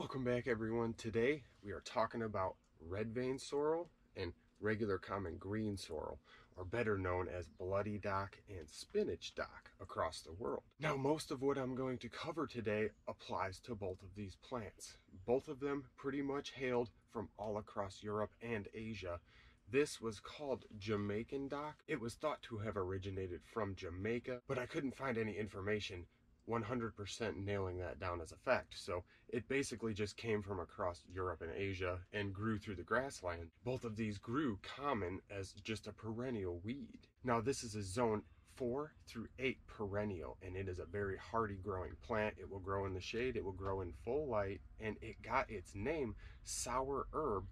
Welcome back everyone. Today we are talking about red vein sorrel and regular common green sorrel, or better known as bloody dock and spinach dock across the world. Now most of what I'm going to cover today applies to both of these plants. Both of them pretty much hailed from all across Europe and Asia. This was called Jamaican dock. It was thought to have originated from Jamaica, but I couldn't find any information 100% nailing that down as a fact. So it basically just came from across Europe and Asia and grew through the grassland. Both of these grew common as just a perennial weed. Now this is a zone four through eight perennial and it is a very hardy growing plant. It will grow in the shade, it will grow in full light, and it got its name sour herb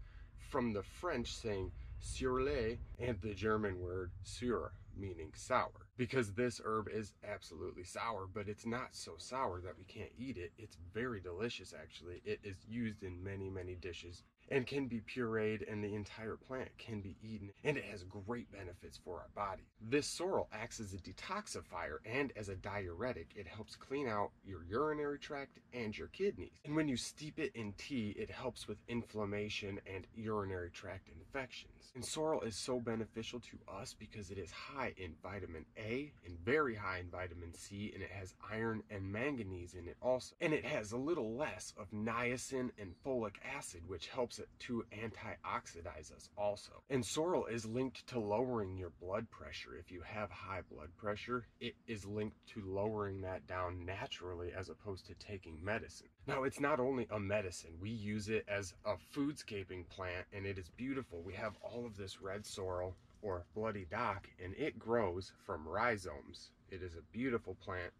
from the French saying surlet and the German word sur meaning sour. Because this herb is absolutely sour but it's not so sour that we can't eat it. It's very delicious actually. It is used in many many dishes and can be pureed and the entire plant can be eaten and it has great benefits for our body. This sorrel acts as a detoxifier and as a diuretic. It helps clean out your urinary tract and your kidneys. And when you steep it in tea, it helps with inflammation and urinary tract infections. And sorrel is so beneficial to us because it is high in vitamin A and very high in vitamin C and it has iron and manganese in it also. And it has a little less of niacin and folic acid which helps to antioxidize us also. And sorrel is linked to lowering your blood pressure. If you have high blood pressure, it is linked to lowering that down naturally as opposed to taking medicine. Now, it's not only a medicine. We use it as a foodscaping plant and it is beautiful. We have all of this red sorrel or bloody dock and it grows from rhizomes. It is a beautiful plant.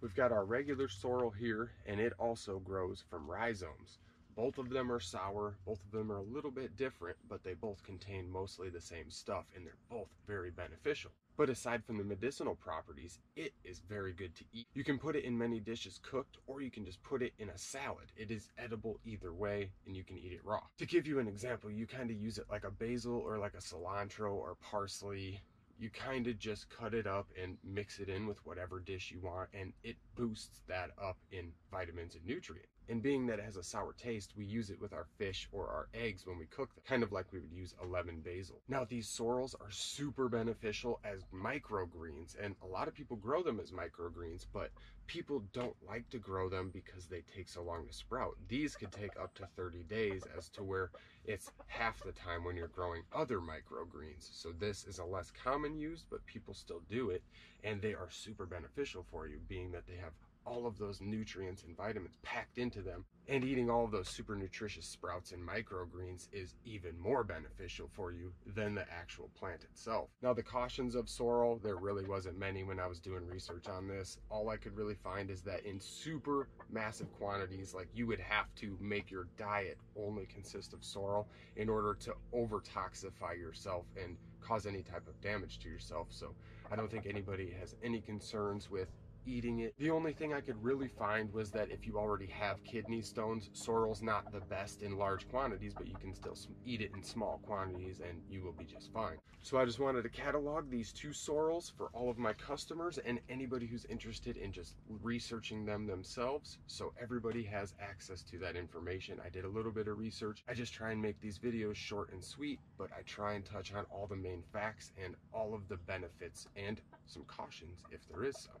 We've got our regular sorrel here and it also grows from rhizomes. Both of them are sour, both of them are a little bit different, but they both contain mostly the same stuff and they're both very beneficial. But aside from the medicinal properties, it is very good to eat. You can put it in many dishes cooked, or you can just put it in a salad. It is edible either way, and you can eat it raw. To give you an example, you kind of use it like a basil or like a cilantro or parsley. You kind of just cut it up and mix it in with whatever dish you want, and it boosts that up in vitamins and nutrients. And being that it has a sour taste, we use it with our fish or our eggs when we cook them, kind of like we would use a lemon basil. Now, these sorrels are super beneficial as microgreens, and a lot of people grow them as microgreens, but people don't like to grow them because they take so long to sprout. These could take up to 30 days as to where it's half the time when you're growing other microgreens. So this is a less common use, but people still do it, and they are super beneficial for you, being that they have all of those nutrients and vitamins packed into them. And eating all of those super nutritious sprouts and microgreens is even more beneficial for you than the actual plant itself. Now, the cautions of sorrel, there really wasn't many when I was doing research on this. All I could really find is that in super massive quantities, like you would have to make your diet only consist of sorrel in order to overtoxify yourself and cause any type of damage to yourself. So I don't think anybody has any concerns with eating it. The only thing I could really find was that if you already have kidney stones, sorrel's not the best in large quantities, but you can still eat it in small quantities and you will be just fine. So I just wanted to catalog these two sorrels for all of my customers and anybody who's interested in just researching them themselves. So everybody has access to that information. I did a little bit of research. I just try and make these videos short and sweet, but I try and touch on all the main facts and all of the benefits and some cautions if there is some.